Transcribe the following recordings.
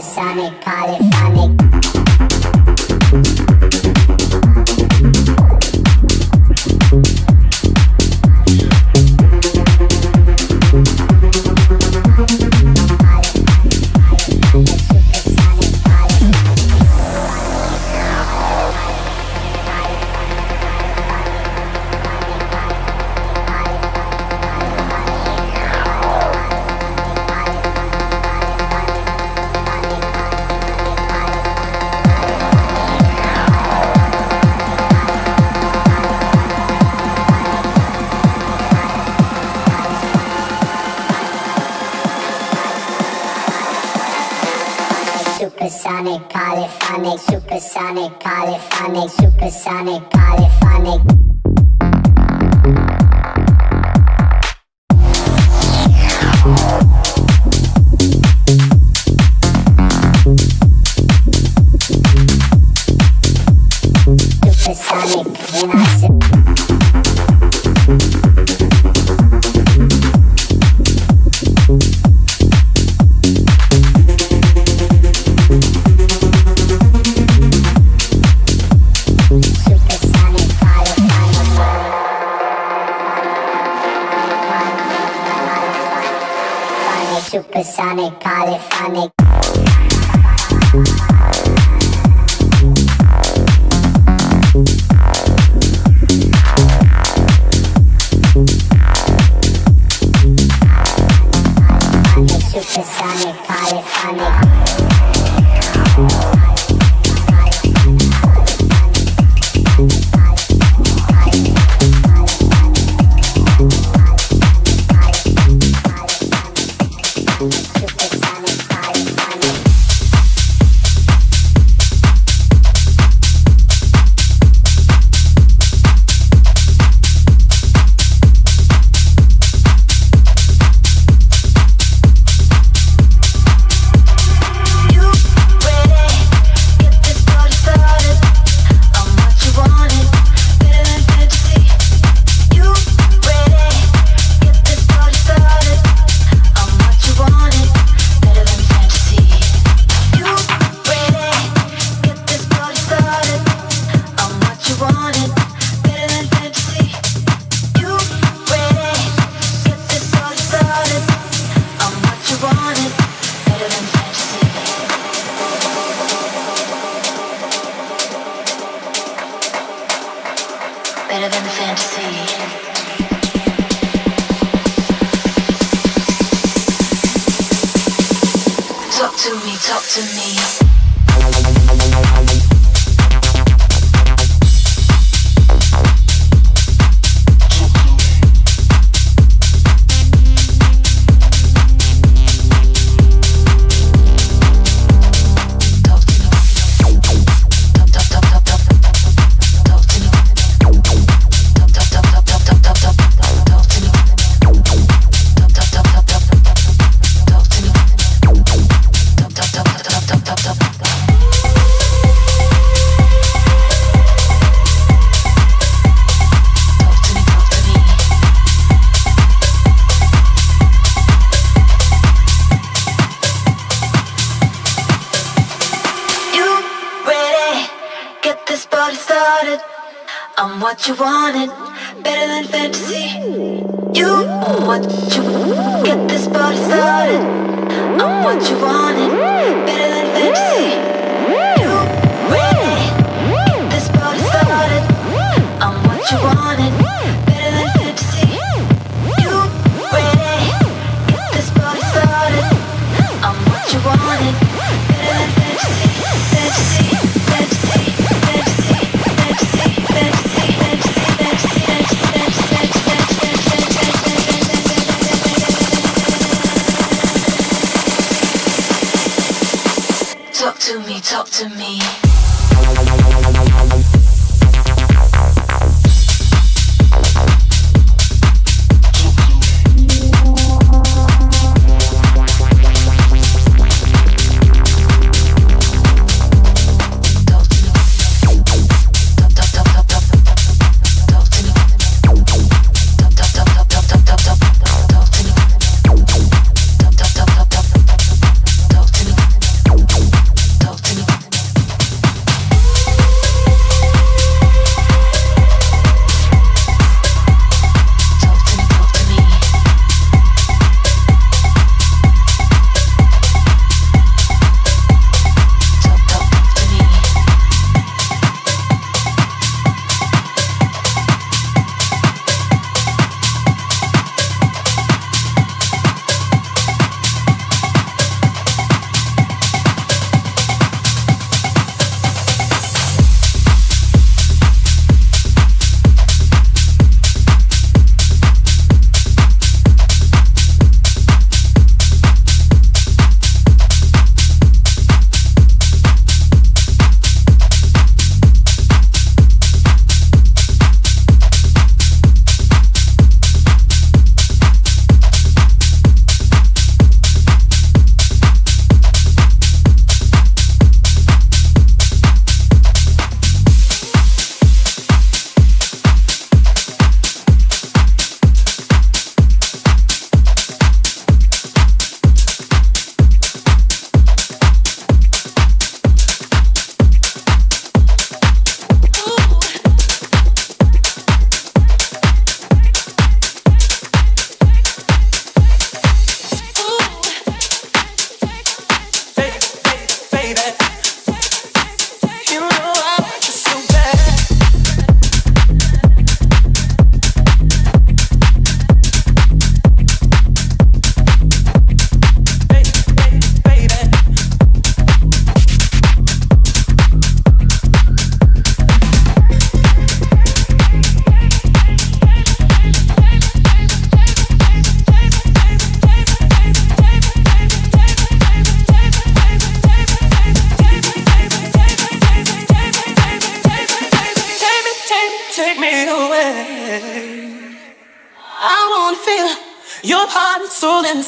talk Talk to me, talk to me.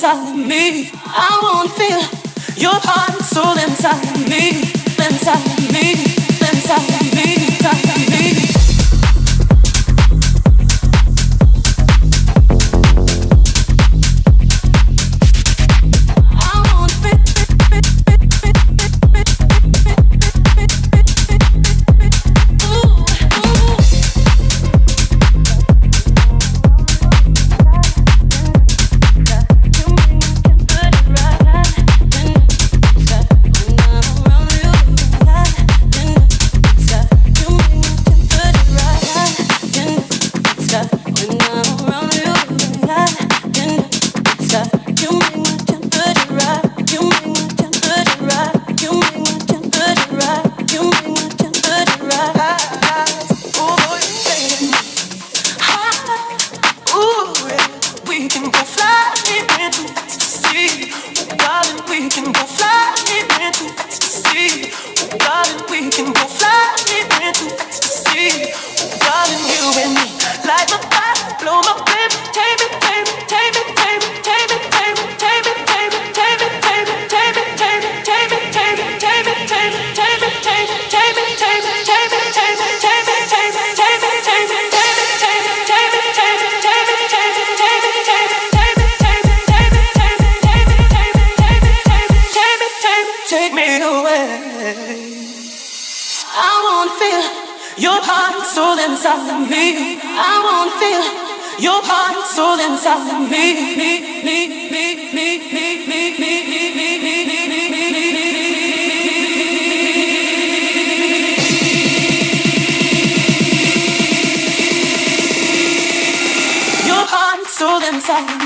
Inside me. Inside of me. I wanna feel your heart and soul inside of me. me, me, me, me, me, me, me, me, me, me, me, Your heart and soul inside of me.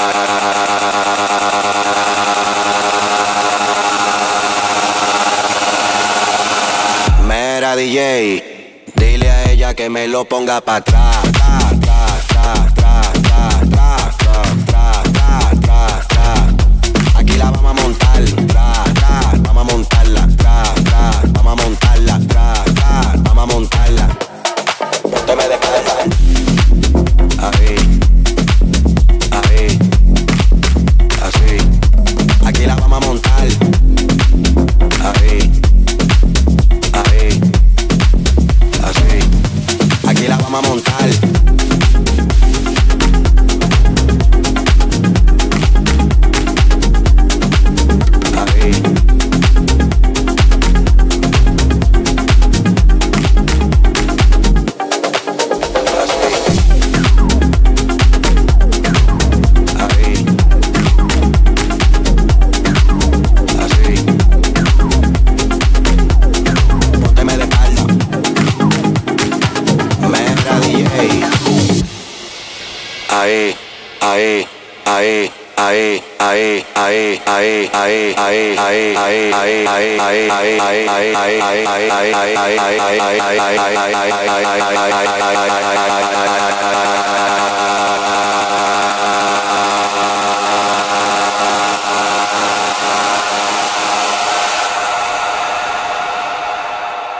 que me lo ponga para atrás.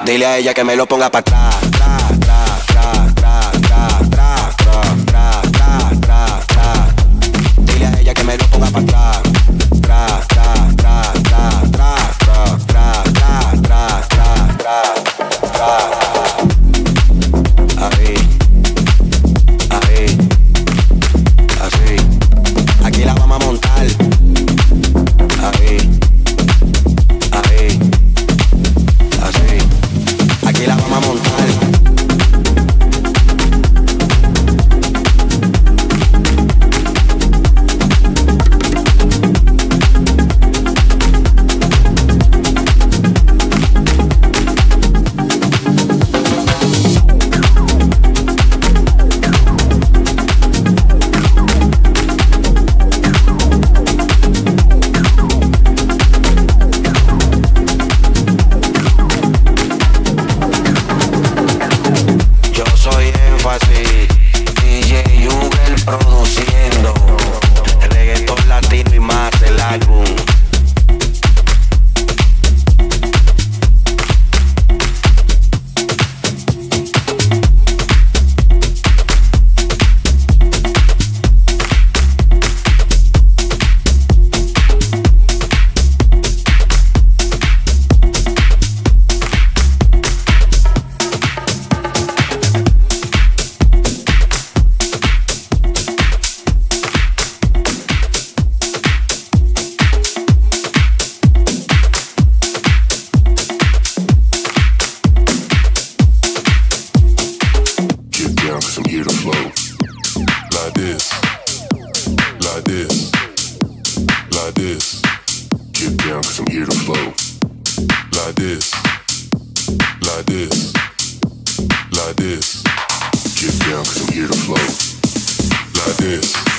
Dile a ella que me lo ponga para atrás. Tra, que me lo ponga para atrás. Like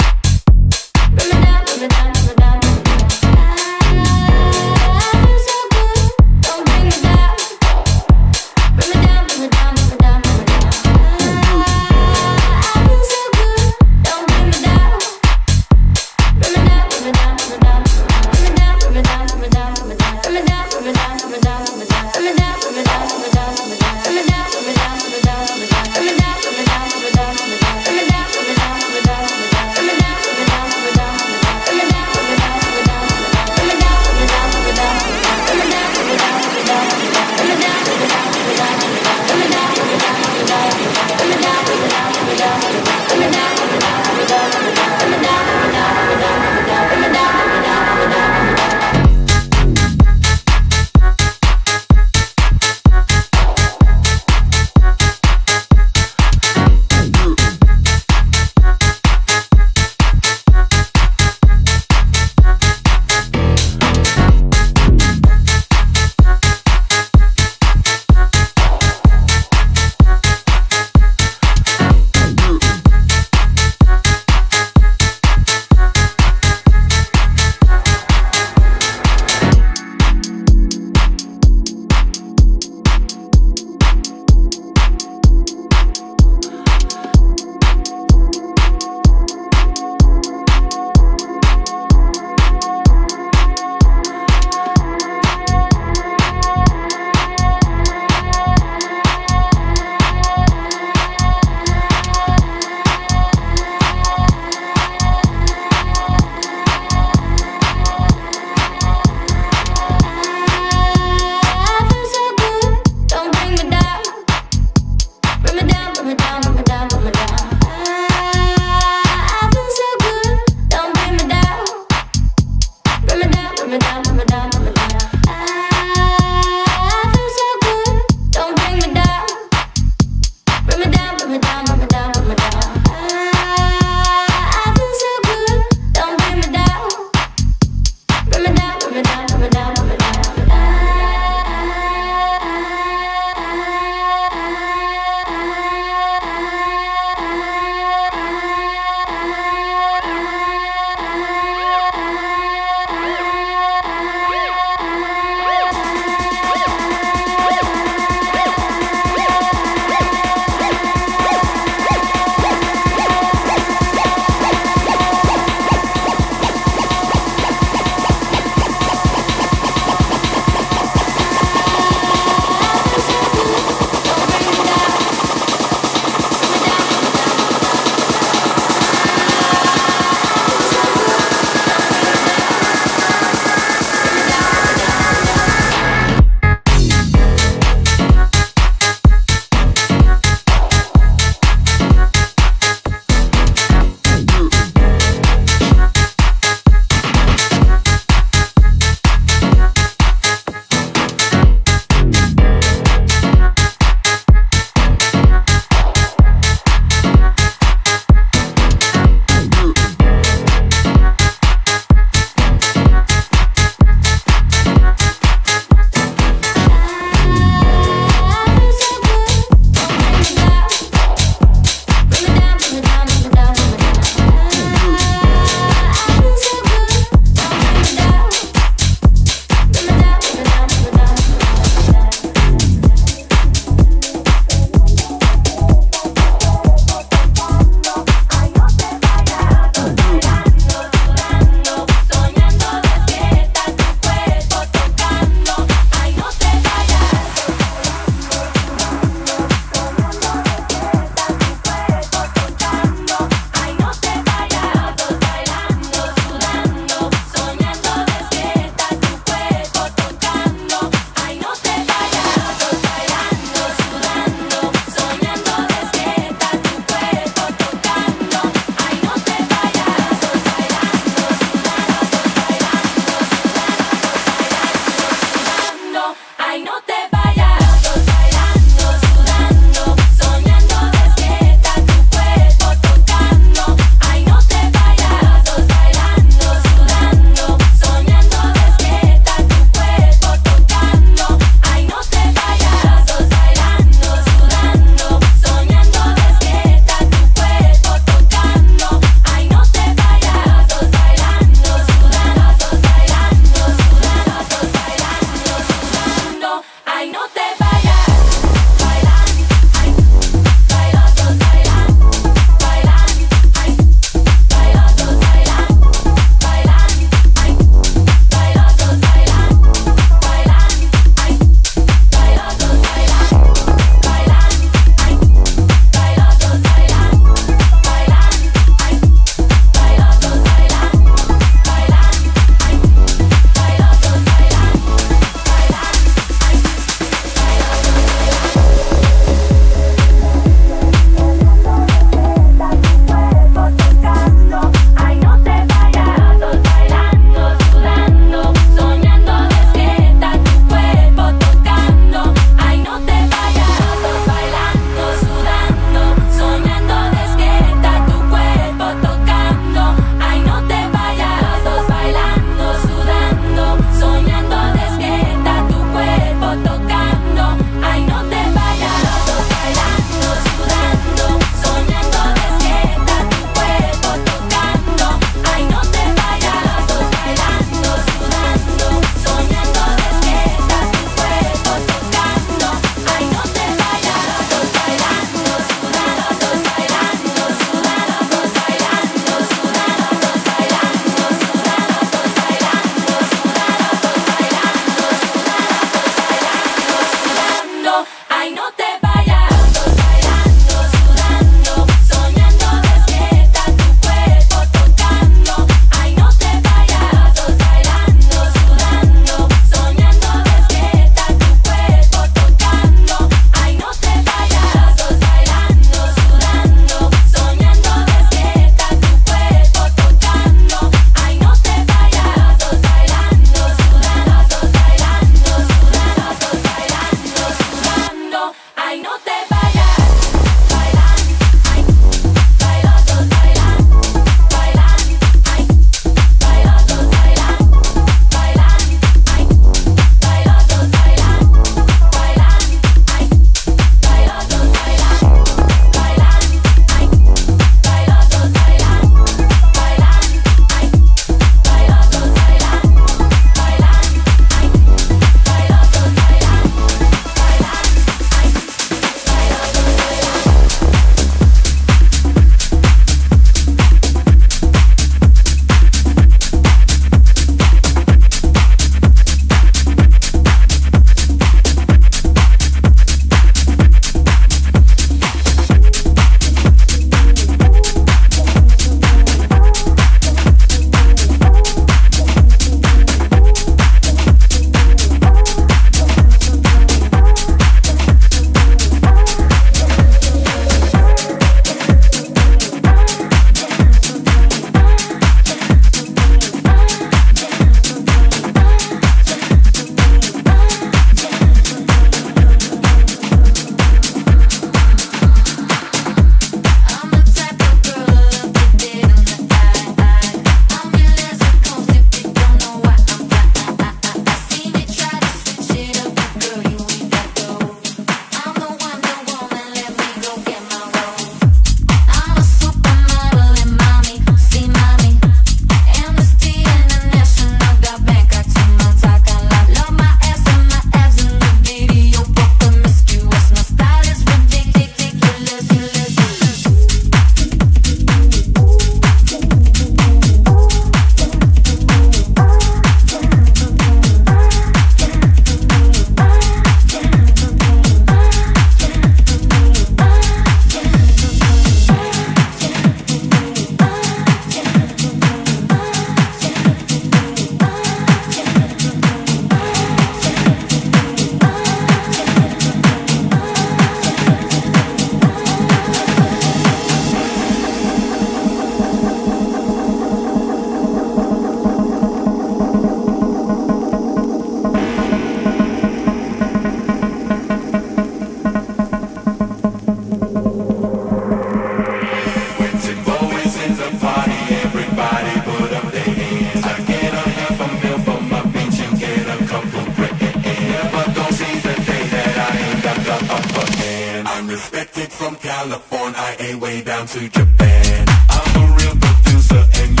California, I ain't way down to Japan. I'm a real producer and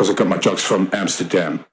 am, cause I got my drugs from Amsterdam.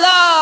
Love.